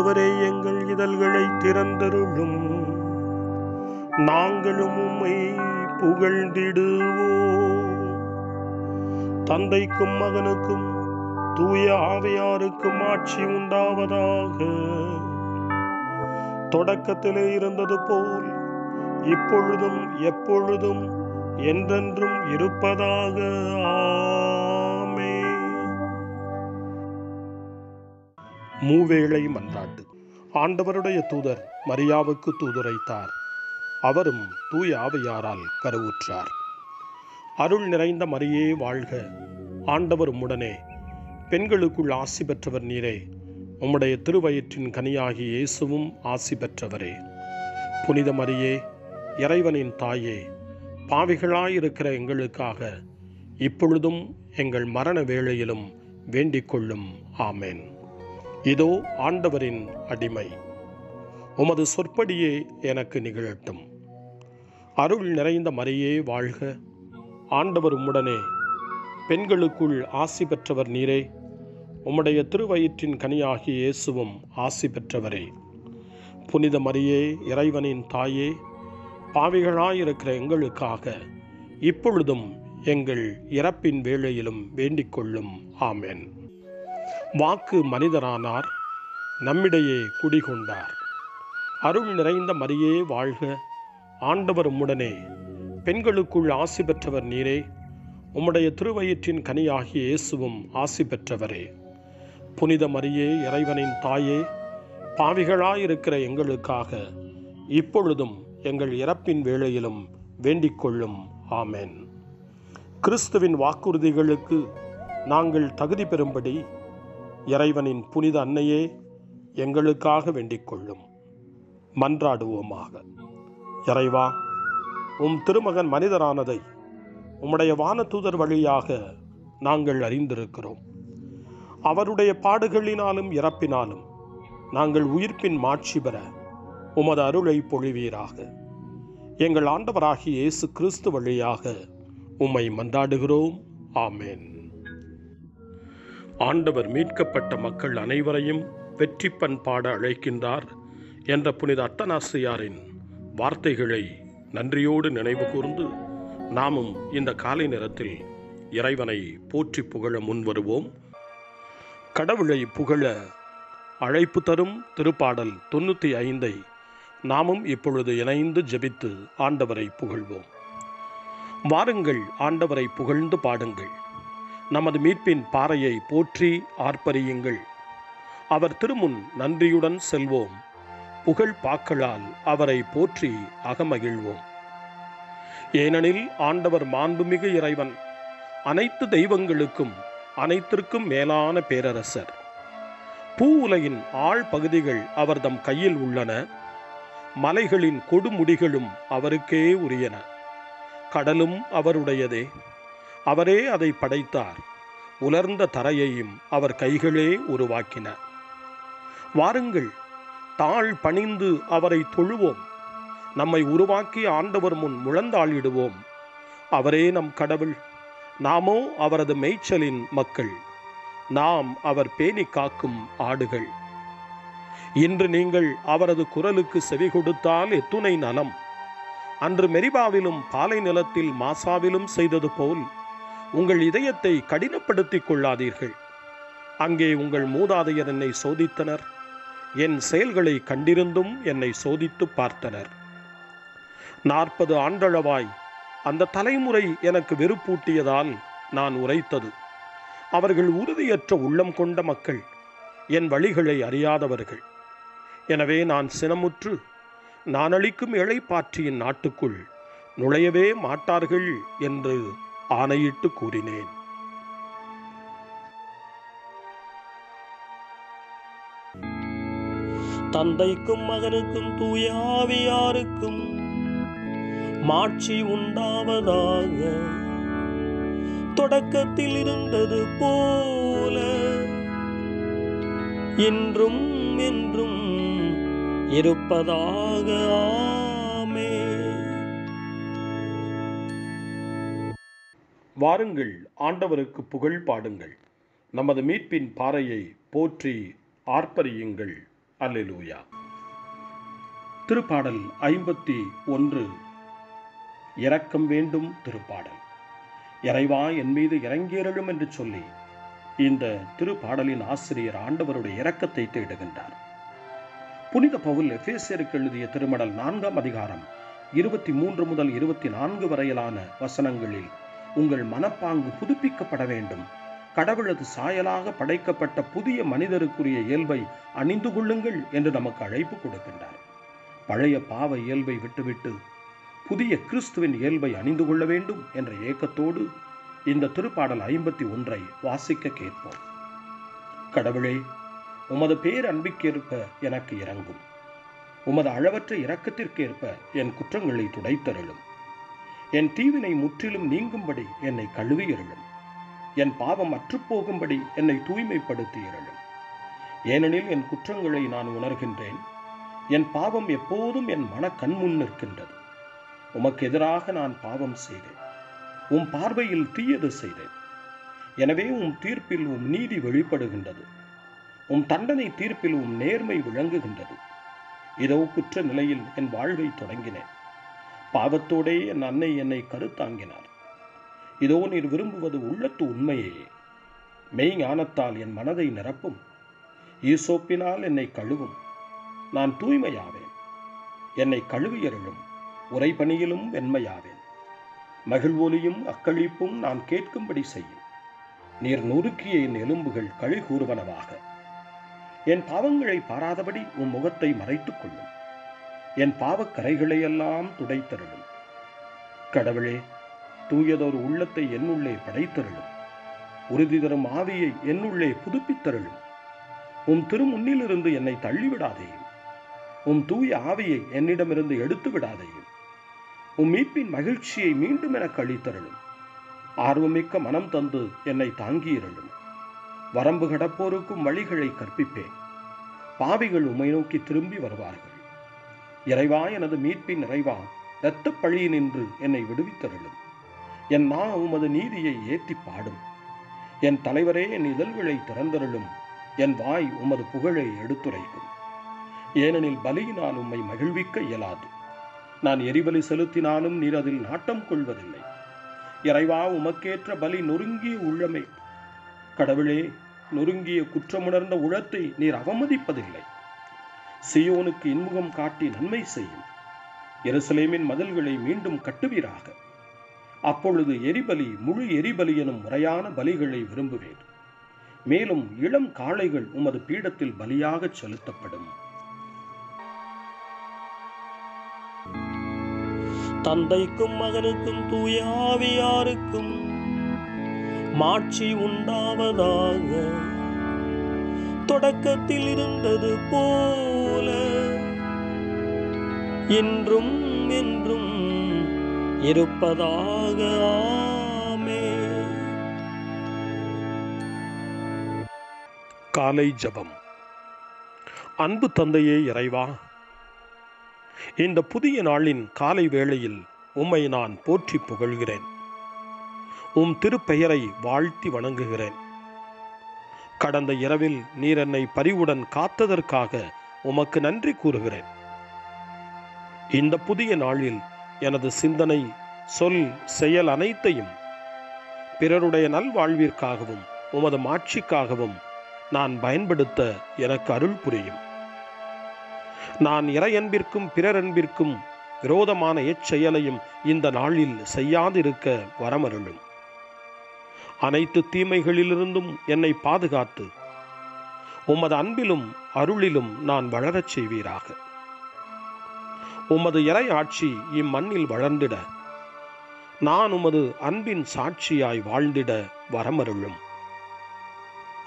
ஆண்டவரே எங்கள் இதழ்களை திறந்தருளும். நாங்களும் உம்மை புகழ்ந்திடுவோம். தந்தைக்கும் மகனுக்கும் தூய ஆவையாருக்கும் ஆட்சி உண்டாவதாக. தொடக்கத்திலே இருந்தது போல் இப்பொழுதும் எப்பொழுதும் என்றென்றும் இருப்பதாக. ஆ மூவேளை மன்றாட்டு. ஆண்டவருடைய தூதர் மரியாவுக்கு தூதுரைத்தார். அவரும் தூய ஆவையாரால் கருவுற்றார். அருள் நிறைந்த மரியே வாழ்க. ஆண்டவர் உடனே பெண்களுக்குள் ஆசி பெற்றவர் நீரே. உம்முடைய திருவயிற்றின் கனியாகி இயேசுவும் ஆசி பெற்றவரே. புனித மரியே இறைவனின் தாயே பாவிகளாயிருக்கிற எங்களுக்காக இப்பொழுதும் எங்கள் மரண வேளையிலும் வேண்டிக் கொள்ளும். ஆமேன். இதோ ஆண்டவரின் அடிமை. உமது சொற்படியே எனக்கு நிகழட்டும். அருள் நிறைந்த மரியே வாழ்க. ஆண்டவர் உம்முடனே. பெண்களுக்குள் ஆசி பெற்றவர் நீரே. உம்முடைய திருவயிற்றின் கனியாகிய இயேசுவும் ஆசி பெற்றவரே. புனித மரியே இறைவனின் தாயே பாவிகளாயிருக்கிற எங்களுக்காக இப்பொழுதும் எங்கள் இறப்பின் வேளையிலும் வேண்டிக் கொள்ளும். ஆமேன். வாக்கு மனிதரானார் நம்மிடையே குடிகொண்டார். அருள் நிறைந்த மரியே வாழ்க. ஆண்டவர் உம்முடனே. பெண்களுக்குள் ஆசி பெற்றவர் நீரே. உம்முடைய திருவயிற்றின் கனியாகிய இயேசுவும் ஆசி பெற்றவரே. புனித மரியே இறைவனின் தாயே பாவிகளாயிருக்கிற எங்களுக்காக இப்பொழுதும் எங்கள் இறப்பின் வேளையிலும் வேண்டிக் கொள்ளும். ஆமேன். கிறிஸ்துவின் வாக்குறுதிகளுக்கு நாங்கள் தகுதி பெறும்படி இறைவனின் புனித அன்னையே எங்களுக்காக வேண்டிக் கொள்ளும் மன்றாடுவோமாக. இறைவா உம் திருமகன் மனிதரானதை உம்முடைய வானதூதர் வழியாக நாங்கள் அறிந்திருக்கிறோம். அவருடைய பாடுகளினாலும் இறப்பினாலும் நாங்கள் உயிர்ப்பின் மாட்சி பெற உமது அருளை பொழிவீராக. எங்கள் ஆண்டவராகிய இயேசு கிறிஸ்து வழியாக உம்மை மன்றாடுகிறோம். ஆமேன். ஆண்டவர் மீட்கப்பட்ட மக்கள் அனைவரையும் வெற்றி பாட அழைக்கின்றார் என்ற புனித அத்தனாசியாரின் வார்த்தைகளை நன்றியோடு நினைவு கூர்ந்து நாமும் இந்த காலை நேரத்தில் இறைவனை போற்றி புகழ முன்வருவோம். கடவுளை புகழ அழைப்பு தரும் திருப்பாடல் தொண்ணூற்றி ஐந்தை நாமும் இப்பொழுது இணைந்து ஜெபித்து ஆண்டவரை புகழ்வோம். வாருங்கள் ஆண்டவரை புகழ்ந்து பாடுங்கள். நமது மீட்பின் பாறையை போற்றி ஆர்ப்பரியுங்கள். அவர் திருமுன் நன்றியுடன் செல்வோம். புகழ் பாக்களால் அவரை போற்றி அகமகிழ்வோம். ஏனெனில் ஆண்டவர் மாண்புமிகு இறைவன் அனைத்து தெய்வங்களுக்கும் அனைத்திற்கும் மேலான பேரரசர். பூ உலகின் ஆழ் பகுதிகள் அவர்தம் கையில் உள்ளன. மலைகளின் கொடுமுடிகளும் அவருக்கே உரியன. கடலும் அவருடையதே. அவரே அதை படைத்தார். உலர்ந்த தரையையும் அவர் கைகளே உருவாக்கின. வாருங்கள் தாழ் பணிந்து அவரை தொழுவோம். நம்மை உருவாக்கி ஆண்டவர் முன் முழந்தாளிடுவோம். அவரே நம் கடவுள் நாமோ அவரது மேய்ச்சலின் மக்கள். நாம் அவர் பேணி காக்கும் ஆடுகள். இன்று நீங்கள் அவரது குரலுக்கு செவி கொடுத்தால் எத்துணை நலம். அன்று மெரிபாவிலும் பாலை நிலத்தில் மாசாவிலும் செய்தது போல் உங்கள் இதயத்தை கடினப்படுத்திக் கொள்ளாதீர்கள். அங்கே உங்கள் மூதாதையர் என்னை சோதித்தனர். என் செயல்களை கண்டிருந்தும் என்னை சோதித்து பார்த்தனர். நாற்பது ஆண்டளவாய் அந்த தலைமுறை எனக்கு வெறுப்பூட்டியதால் நான் உரைத்தது. அவர்கள் உறுதியற்ற உள்ளம் கொண்ட மக்கள் என் வழிகளை அறியாதவர்கள். எனவே நான் சினமுற்று நான் அளிக்கும் இழைப்பாற்றியின் நாட்டுக்குள் நுழையவே மாட்டார்கள் என்று ஆணையிட்டு கூறினேன். தந்தைக்கும் மகனுக்கும் தூயாவியாருக்கும் மாட்சி உண்டாவதாக தொடக்கத்தில் இருந்தது போல இன்றும் என்றும் இருப்பதாக வாருங்கள் ஆண்டவருக்கு புகழ் பாடுங்கள். நமது மீட்பின் பாறையை போற்றி ஆர்ப்பரியுங்கள். அல்லேலூயா. திருப்பாடல் ஐம்பத்தி ஒன்று. இரக்கம் வேண்டும் திருப்பாடல். இறைவா என் மீது இறங்கியருளும் என்று சொல்லி இந்த திருப்பாடலின் ஆசிரியர் ஆண்டவருடைய இரக்கத்தை தேடுகின்றார். புனித பவுல் எஃபேசியருக்கு எழுதிய திருமடல் நான்காம் அதிகாரம் இருபத்தி மூன்று முதல் இருபத்தி நான்கு வரையிலான வசனங்களில் உங்கள் மனப்பாங்கு புதுப்பிக்கப்பட வேண்டும். கடவுளது சாயலாக படைக்கப்பட்ட புதிய மனிதருக்குரிய இயல்பை அணிந்து கொள்ளுங்கள் என்று நமக்கு அழைப்பு கொடுக்கின்றார். பழைய பாவ இயல்பை விட்டுவிட்டு புதிய கிறிஸ்துவின் இயல்பை அணிந்து கொள்ள வேண்டும் என்ற ஏக்கத்தோடு இந்த திருப்பாடல் ஐம்பத்தி ஒன்றை வாசிக்க கேட்போம். கடவுளே உமது பேர் அன்பிற்கேற்ப எனக்கு இறங்கும் உமது அளவற்ற இரக்கத்திற்கேற்ப என் குற்றங்களை துடைத்தருளும். என் தீவினை முற்றிலும் நீங்கும்படி என்னை கழுவியருளும் என் பாவம் அற்றுப்போகும்படி என்னை தூய்மைப்படுத்தியருளும் ஏனெனில் என் குற்றங்களை நான் உணர்கின்றேன். என் பாவம் எப்போதும் என் மன முன் நிற்கின்றது. உமக்கு எதிராக நான் பாவம் செய்தேன். உம் பார்வையில் தீயது செய்தேன். எனவே உம் தீர்ப்பில் உம் நீதி வெளிப்படுகின்றது. உம் தண்டனை தீர்ப்பில் உம் நேர்மை விளங்குகின்றது. இதோ குற்ற நிலையில் என் வாழ்வை தொடங்கினேன். பாவத்தோடே என் அன்னை என்னை கருத்தாங்கினார். இதோ நீர் விரும்புவது உள்ளத்து உண்மையே. மெய் ஞானத்தால் என் மனதை நிரப்பும். ஈசோப்பினால் என்னை கழுவும். நான் தூய்மையாவேன். என்னை கழுவியருளும். உரைபணியிலும் வெண்மையாவேன். மகிழ்வொலியும் அக்களிப்பும் நான் கேட்கும்படி செய்யும். நீர் நொறுக்கிய என் எலும்புகள் களி கூறுவனவாக என் பாவங்களை பாராதபடி உன் முகத்தை மறைத்துக் கொள்ளும். என் பாவக்கரைகளையெல்லாம் துடைத்தருளும். கடவுளே தூயதொரு உள்ளத்தை என்னுள்ளே படைத்தருளும். உறுதி தரும் ஆவியை என்னுள்ளே புதுப்பித்தருளும். உம் திருமுன்னிலிருந்து என்னை தள்ளிவிடாதேயும். உம் தூய ஆவியை என்னிடமிருந்து எடுத்து விடாதேயும் உம் மீட்பின் மகிழ்ச்சியை மீண்டும் எனக்கு அளித்தருளும் ஆர்வமிக்க மனம் தந்து என்னை தாங்கியிருளும். வரம்பு கடப்போருக்கும் வழிகளை கற்பிப்பேன். பாவிகள் உமை நோக்கி திரும்பி வருவார்கள். இறைவா எனது மீட்பின் நிறைவா இரத்த பழியினின்று என்னை விடுவித்தருளும். என் நா உமது நீதியை ஏத்தி பாடும். என் தலைவரே என் இதழ்களை திறந்தருளும். என் வாய் உமது புகழை எடுத்துரைக்கும். ஏனெனில் பலியினால் உம்மை மகிழ்விக்க இயலாது. நான் எரிபலி செலுத்தினாலும் நீர் அதில் நாட்டம் கொள்வதில்லை. இறைவா உமக்கேற்ற பலி நொறுங்கிய உள்ளமே. கடவுளே நொறுங்கிய குற்றமுணர்ந்த உளத்தை நீர் அவமதிப்பதில்லை. சியோனுக்கு இன்முகம் காட்டி நன்மை செய்யும். எருசலேமின் மதில்களை மீண்டும் கட்டுவீராக. அப்பொழுது எரிபலி முழு எரிபலி எனும் முறையான பலிகளை விரும்புவேன். மேலும் இளம் காளைகள் உமது பீடத்தில் பலியாக செலுத்தப்படும். தந்தைக்கும் மகனுக்கும் தூயாவியாருக்கும் மாட்சி உண்டாவதாக. தொடக்கத்தில் இருந்தது போல. இன்றும் என்றும் இருப்பதாக ஆமே. காலை ஜபம். அன்பு தந்தையே இறைவா இந்த புதிய நாளின் காலை வேளையில் உம்மை நான் போற்றி புகழ்கிறேன். உம் திருப்பெயரை வாழ்த்தி வணங்குகிறேன். கடந்த இரவில் நீர் என்னை பரிவுடன் காத்ததற்காக உமக்கு நன்றி கூறுகிறேன். இந்த புதிய நாளில் எனது சிந்தனை சொல் செயல் அனைத்தையும் பிறருடைய நல்வாழ்விற்காகவும் உமது மாட்சிக்காகவும் நான் பயன்படுத்த எனக்கு அருள் புரியும். நான் இறையன்பிற்கும் பிறரன்பிற்கும் விரோதமான எச்செயலையும் இந்த நாளில் செய்யாதிருக்க வரமருளும். அனைத்து தீமைகளிலிருந்தும் என்னை பாதுகாத்து. உமது அன்பிலும் அருளிலும் நான் வளரச் செய்வீராக. உமது இறை ஆட்சி இம்மண்ணில் வளர்ந்திட. நான் உமது அன்பின் சாட்சியாய் வாழ்ந்திட வரமருளும்.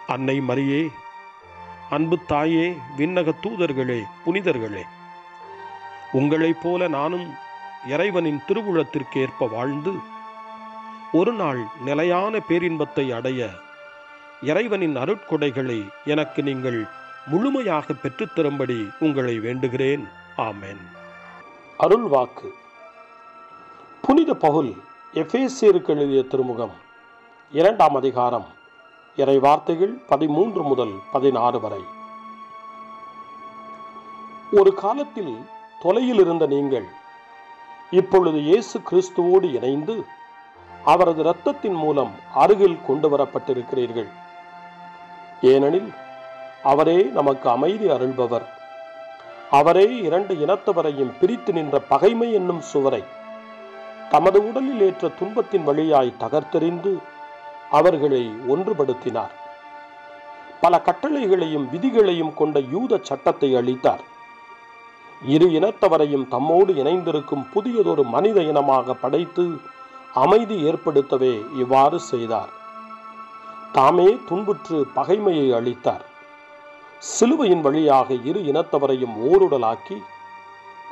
அன்னை மரியே அன்பு தாயே விண்ணக தூதர்களே புனிதர்களே உங்களைப் போல நானும் இறைவனின் திருவுளத்திற்கேற்ப வாழ்ந்து ஒரு நாள் நிலையான பேரின்பத்தை அடைய இறைவனின் அருட்கொடைகளை எனக்கு நீங்கள் முழுமையாக பெற்றுத்தரும்படி உங்களை வேண்டுகிறேன். ஆமேன். அருள் வாக்கு. புனித பகுல் எஃபேசியருக்கு எழுதிய திருமுகம் இரண்டாம் அதிகாரம் இறை வார்த்தைகள் பதிமூன்று முதல் பதினாறு வரை. ஒரு காலத்தில் தொலையில் இருந்த நீங்கள் இப்பொழுது இயேசு கிறிஸ்துவோடு இணைந்து அவரது இரத்தத்தின் மூலம் அருகில் கொண்டு வரப்பட்டிருக்கிறீர்கள். ஏனெனில் அவரே நமக்கு அமைதி அருள்பவர். அவரே இரண்டு இனத்தவரையும் பிரித்து நின்ற பகைமை என்னும் சுவரை தமது உடலில் ஏற்ற துன்பத்தின் வழியாய் தகர்த்தெறிந்து அவர்களை ஒன்றுபடுத்தினார். பல கட்டளைகளையும் விதிகளையும் கொண்ட யூத சட்டத்தை அளித்தார். இரு இனத்தவரையும் தம்மோடு இணைந்திருக்கும் புதியதொரு மனித இனமாக படைத்து அமைதி ஏற்படுத்தவே இவ்வாறு செய்தார். தாமே துன்புற்று பகைமையை அளித்தார் சிலுவையின் வழியாக இரு இனத்தவரையும் ஓருடலாக்கி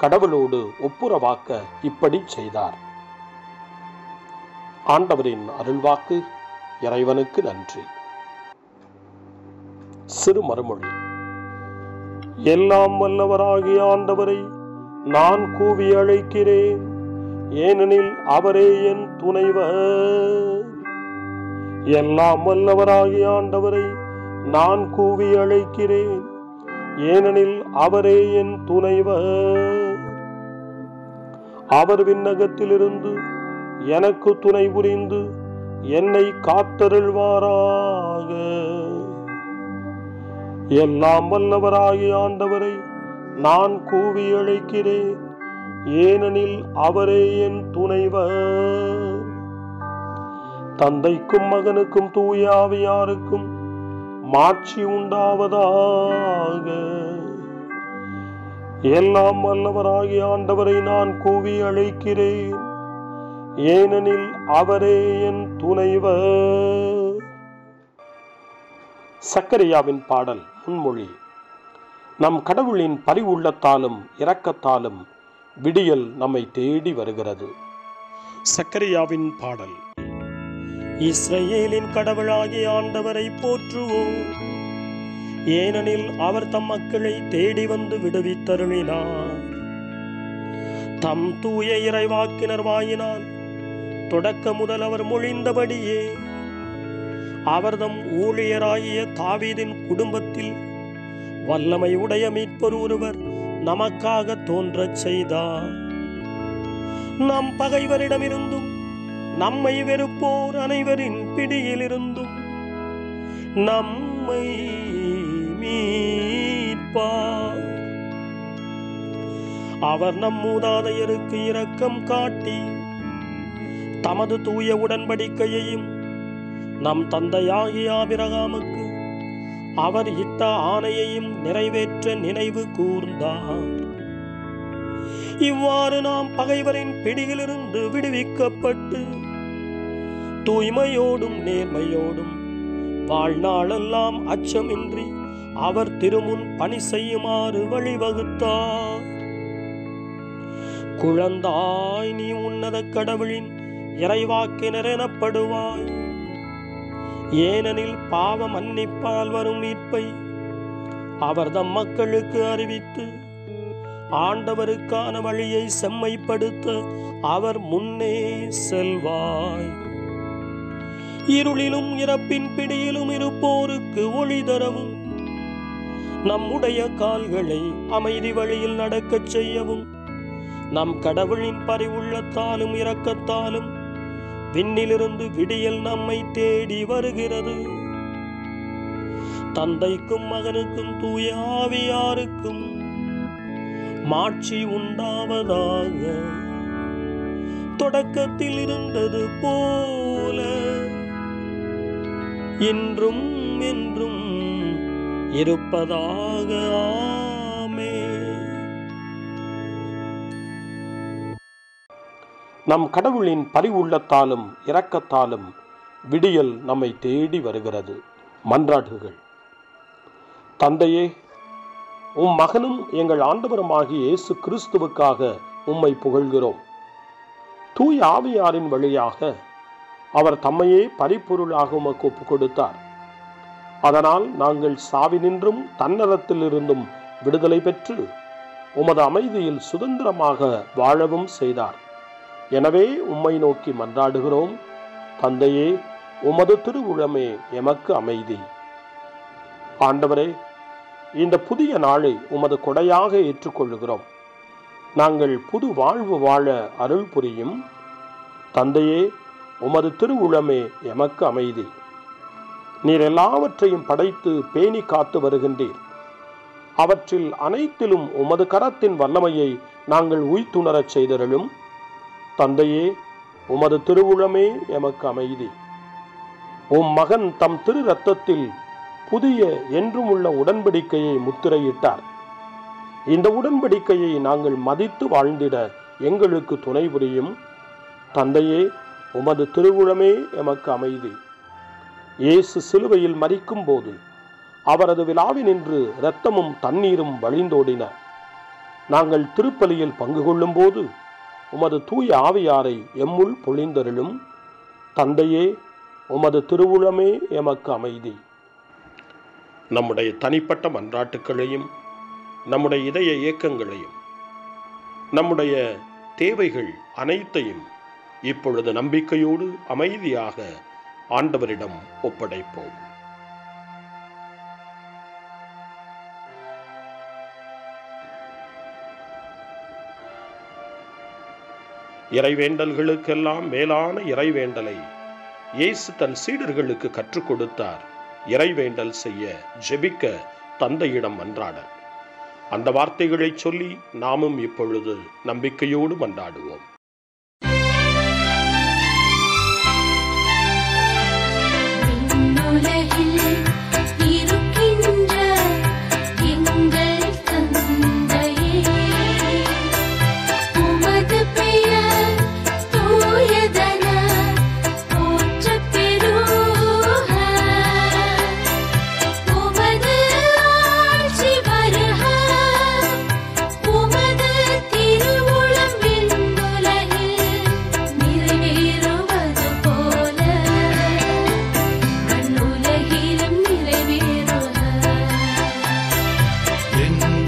கடவுளோடு ஒப்புரவாக்க இப்படி செய்தார். ஆண்டவரின் அருள்வாக்கு இறைவனுக்கு நன்றி. சிறு மறுமொழி எல்லாம் வல்லவராகிய ஆண்டவரை நான் கூவி அழைக்கிறேன். ஏனெனில் அவரே என் துணைவர். எல்லாம் வல்லவராகிய ஆண்டவரை நான் கூவி அழைக்கிறேன். ஏனெனில் அவரே என் துணைவர். அவர் விண்ணகத்திலிருந்து எனக்கு துணை புரிந்து என்னை காத்தருள்வாராக. எல்லாம் வல்லவராகிய ஆண்டவரை நான் கூவி அழைக்கிறேன். ஏனெனில் அவரே என் துணைவர். தந்தைக்கும் மகனுக்கும் தூயாவியாருக்கும் மாட்சி உண்டாவதாக. எல்லாம் வல்லவராகிய ஆண்டவரை நான் கூவி அழைக்கிறேன். ஏனெனில் அவரே என் துணைவர். சக்கரையாவின் பாடல் முன்மொழி. நம் கடவுளின் பரிவுள்ளத்தாலும் இரக்கத்தாலும் விடியல் நம்மை தேடி வருகிறது. சக்கரையாவின் பாடல். இஸ்ரேலின் கடவுளாகிய ஆண்டவரை போற்றுவோம். ஏனெனில் அவர் தம் மக்களை தேடி வந்து விடுவித்தருளினார். தம் தூய இறைவாக்கினர் வாயினால் தொடக்க முதல் அவர் மொழிந்தபடியே அவர்தம் ஊழியராகிய தாவீதின் குடும்பத்தில் வல்லமை உடைய மீட்பர் ஒருவர் நமக்காக தோன்றச் செய்தார். நம் பகைவரிடமிருந்தும் நம்மை வெறுப்போர் அனைவரின் பிடியிலிருந்தும் நம்மை மீட்பார். அவர் நம் மூதாதையருக்கு இரக்கம் காட்டி தமது தூய உடன்படிக்கையையும் நம் தந்தையாகிய ஆபிரகாமுக்கு அவர் இட்ட ஆணையையும் நிறைவேற்ற நினைவு கூர்ந்தார் இவ்வாறு நாம் பகைவரின் பிடியிலிருந்து விடுவிக்கப்பட்டு தூய்மையோடும் நேர்மையோடும் வாழ்நாளெல்லாம் அச்சமின்றி அவர் திருமுன் பணி செய்யுமாறு வழிவகுத்தார். குழந்தாய் நீ உன்னத கடவுளின் இறைவாக்கினர் எனப்படுவாய். ஏனெனில் பாவ மன்னிப்பால் வரும் மீட்பை அவர்தம் மக்களுக்கு அறிவித்து ஆண்டவருக்கான வழியை செம்மைப்படுத்த அவர் முன்னே செல்வாய். இருளிலும் இறப்பின் பிடியிலும் இருப்போருக்கு ஒளி தரவும் நம்முடைய கால்களை அமைதி வழியில் நடக்கச் செய்யவும் நம் கடவுளின் பரிவுள்ளத்தாலும் இரக்கத்தாலும் விண்ணிலிருந்து விடியல் நம்மை தேடி வருகிறது. தந்தைக்கும் மகனுக்கும் தூய ஆவியாருக்கும் மாட்சி உண்டாவதாக தொடக்கத்தில் இருந்தது போல. இன்றும் என்றும் இருப்பதாக நம் கடவுளின் பரிவுள்ளத்தாலும் இரக்கத்தாலும் விடியல் நம்மை தேடி வருகிறது. மன்றாடுகள் தந்தையே உம் மகனும் எங்கள் ஆண்டவருமாகிய இயேசு கிறிஸ்துவுக்காக உம்மை புகழ்கிறோம். தூய் ஆவியாரின் வழியாக அவர் தம்மையே பரிப்பொருளாக உமக்கு ஒப்புக் கொடுத்தார் அதனால் நாங்கள் சாவினின்றும் தன்னலத்திலிருந்தும் விடுதலை பெற்று உமது அமைதியில் சுதந்திரமாக வாழவும் செய்தார். எனவே உம்மை நோக்கி மன்றாடுகிறோம். தந்தையே உமது திருவுளமே எமக்கு அமைதி. ஆண்டவரே இந்த புதிய நாளை உமது கொடையாக ஏற்றுக்கொள்கிறோம் நாங்கள் புது வாழ்வு வாழ அருள் புரியும். தந்தையே உமது திருவுளமே எமக்கு அமைதி. நீர் எல்லாவற்றையும் படைத்து பேணி காத்து வருகின்றீர். அவற்றில் அனைத்திலும் உமது கரத்தின் வல்லமையை நாங்கள் உய்த்துணரச் செய்தருளும். தந்தையே உமது திருவுளமே எமக்கு அமைதி. உம் மகன் தம் திரு ரத்தத்தில் புதிய என்றும் உள்ள உடன்படிக்கையை முத்திரையிட்டார். இந்த உடன்படிக்கையை நாங்கள் மதித்து வாழ்ந்திட எங்களுக்கு துணை புரியும். தந்தையே உமது திருவுளமே எமக்கு அமைதி. இயேசு சிலுவையில் மறிக்கும் போது அவரது விழாவினின்று இரத்தமும் தண்ணீரும் வழிந்தோடின. நாங்கள் திருப்பலியில் பங்கு கொள்ளும் போது உமது தூய ஆவியாரை எம்முள் பொழிந்தருளும். தந்தையே உமது திருவுளமே எமக்கு அமைதி. நம்முடைய தனிப்பட்ட மன்றாட்டுக்களையும் நம்முடைய இதய இயக்கங்களையும் நம்முடைய தேவைகள் அனைத்தையும் இப்பொழுது நம்பிக்கையோடு அமைதியாக ஆண்டவரிடம் ஒப்படைப்போம். இறைவேண்டல்களுக்கெல்லாம் மேலான இறைவேண்டலை இயேசு தன் சீடர்களுக்கு கற்றுக் கொடுத்தார். இறைவேண்டல் செய்ய ஜெபிக்க தந்தையிடம் மன்றாட அந்த வார்த்தைகளை சொல்லி நாமும் இப்பொழுது நம்பிக்கையோடு மன்றாடுவோம்.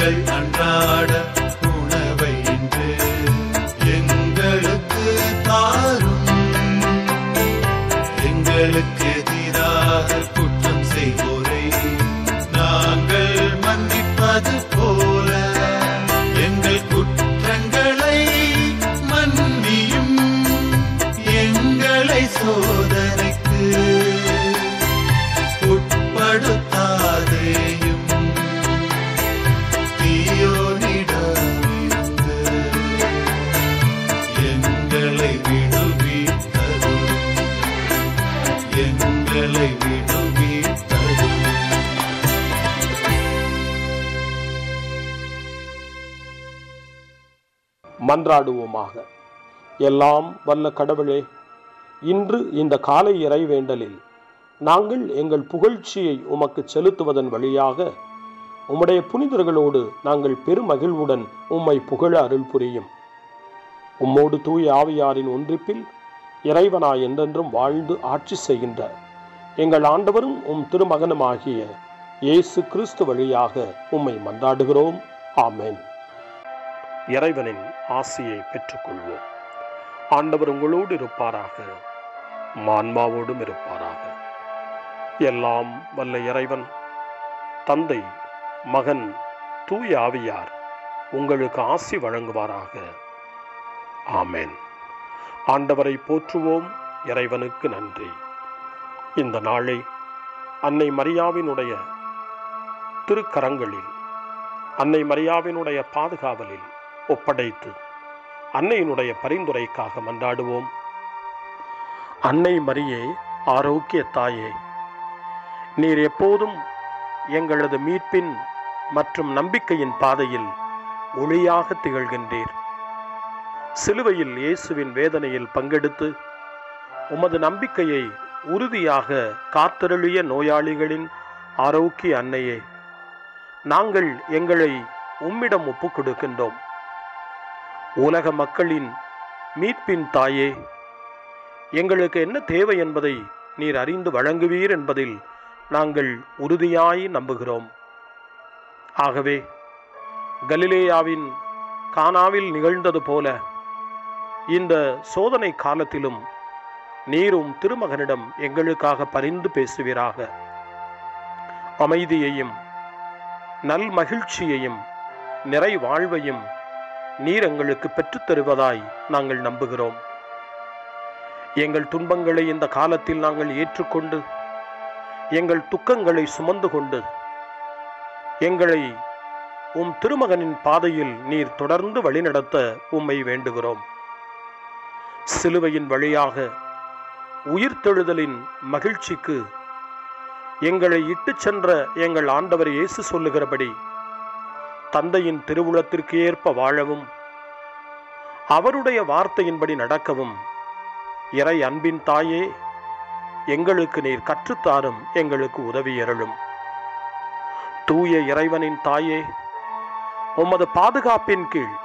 எங்கள் அன்றாட மன்றாடுவோமாக. எல்லாம் வல்ல கடவுளே இன்று இந்த காலை இறைவேண்டலில் நாங்கள் எங்கள் புகழ்ச்சியை உமக்கு செலுத்துவதன் வழியாக உம்முடைய புனிதர்களோடு நாங்கள் பெருமகிழ்வுடன் உம்மை புகழ அருள் புரியும். உம்மோடு தூய ஆவியாரின் ஒன்றிப்பில் இறைவனாய் என்றென்றும் வாழ்ந்து ஆட்சி செய்கின்ற எங்கள் ஆண்டவரும் உம் திருமகனுமாகிய இயேசு கிறிஸ்து வழியாக உம்மை மன்றாடுகிறோம். ஆமேன். இறைவனின் ஆசியை பெற்றுக்கொள்வோம். ஆண்டவர் உங்களோடு இருப்பாராக மான்மாவோடும் இருப்பாராக. எல்லாம் வல்ல இறைவன் தந்தை மகன் தூய ஆவியார் உங்களுக்கு ஆசி வழங்குவாராக. ஆமேன். ஆண்டவரை போற்றுவோம். இறைவனுக்கு நன்றி. இந்த நாளை அன்னை மரியாவினுடைய திருக்கரங்களில் அன்னை மரியாவினுடைய பாதுகாவலில் ஒப்படைத்து அன்னையினுடைய பரிந்துரைக்காக மன்றாடுவோம். அன்னை மரியே ஆரோக்கிய தாயே நீர் எப்போதும் எங்களது மீட்பின் மற்றும் நம்பிக்கையின் பாதையில் ஒளியாக திகழ்கின்றீர். சிலுவையில் இயேசுவின் வேதனையில் பங்கெடுத்து உமது நம்பிக்கையை உறுதியாக காத்தருளிய நோயாளிகளின் ஆரோக்கிய அன்னையே நாங்கள் எங்களை உம்மிடம் ஒப்புக் கொடுக்கின்றோம் உலக மக்களின் மீட்பின் தாயே எங்களுக்கு என்ன தேவை என்பதை நீர் அறிந்து வழங்குவீர் என்பதில் நாங்கள் உறுதியாய் நம்புகிறோம். ஆகவே கலிலேயாவின் கானாவில் நிகழ்ந்தது போல இந்த சோதனை காலத்திலும் நீரும் திருமகனிடம் எங்களுக்காக பரிந்து பேசுவீராக. அமைதியையும் நல் மகிழ்ச்சியையும் நிறை வாழ்வையும் நீர் எங்களுக்கு பெற்றுத் தருவதாய் நாங்கள் நம்புகிறோம். எங்கள் துன்பங்களை இந்த காலத்தில் நாங்கள் ஏற்றுக்கொண்டு எங்கள் துக்கங்களை சுமந்து கொண்டு எங்களை உம் திருமகனின் பாதையில் நீர் தொடர்ந்து வழிநடத்த உம்மை வேண்டுகிறோம். சிலுவையின் வழியாக உயிர்த்தெழுதலின் மகிழ்ச்சிக்கு எங்களை இட்டுச் சென்ற எங்கள் ஆண்டவர் இயேசு சொல்லுகிறபடி தந்தையின் திருவுளத்திற்கு ஏற்ப வாழவும் அவருடைய வார்த்தையின்படி நடக்கவும். இறை அன்பின் தாயே எங்களுக்கு நீர் கற்றுத்தாரும் எங்களுக்கு உதவி தூய இறைவனின் தாயே உமது பாதுகாப்பின் கீழ்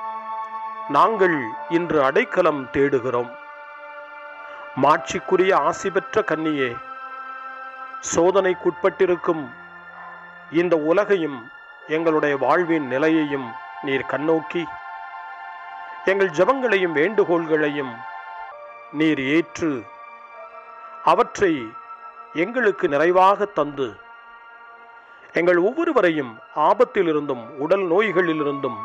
நாங்கள் இன்று அடைக்கலம் தேடுகிறோம். மாட்சிக்குரிய ஆசி பெற்ற கன்னியே சோதனைக்குட்பட்டிருக்கும் இந்த உலகையும் எங்களுடைய வாழ்வின் நிலையையும் நீர் கண்ணோக்கி எங்கள் ஜெபங்களையும் வேண்டுகோள்களையும் நீர் ஏற்று அவற்றை எங்களுக்கு நிறைவாக தந்து எங்கள் ஒவ்வொருவரையும் ஆபத்திலிருந்தும் உடல் நோய்களிலிருந்தும்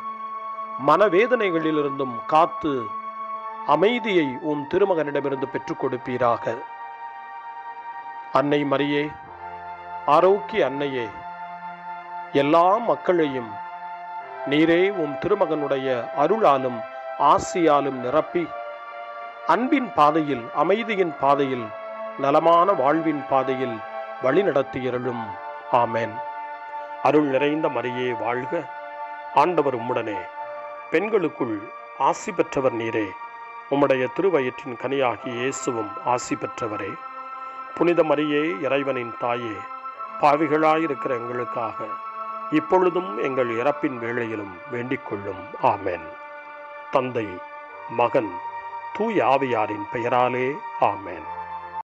மனவேதனைகளிலிருந்தும் காத்து அமைதியை உம் திருமகனிடமிருந்து பெற்றுக் கொடுப்பீராக. அன்னை மரியே ஆரோக்கிய அன்னையே எல்லா மக்களையும் நீரே உம் திருமகனுடைய அருளாலும் ஆசியாலும் நிரப்பி அன்பின் பாதையில் அமைதியின் பாதையில் நலமான வாழ்வின் பாதையில் வழிநடத்தியருளும் ஆமேன். அருள் நிறைந்த மரியே வாழ்க. ஆண்டவர் உம்முடனே. பெண்களுக்குள் ஆசி பெற்றவர் நீரே. உம்முடைய திருவயிற்றின் கனியாகி இயேசுவும் ஆசி பெற்றவரே. புனித மரியே இறைவனின் தாயே பாவிகளாயிருக்கிற எங்களுக்காக இப்பொழுதும் எங்கள் இறப்பின் வேளையிலும் வேண்டிக் கொள்ளும். ஆமேன். தந்தை மகன் தூய் ஆவியாரின் பெயராலே ஆமேன்.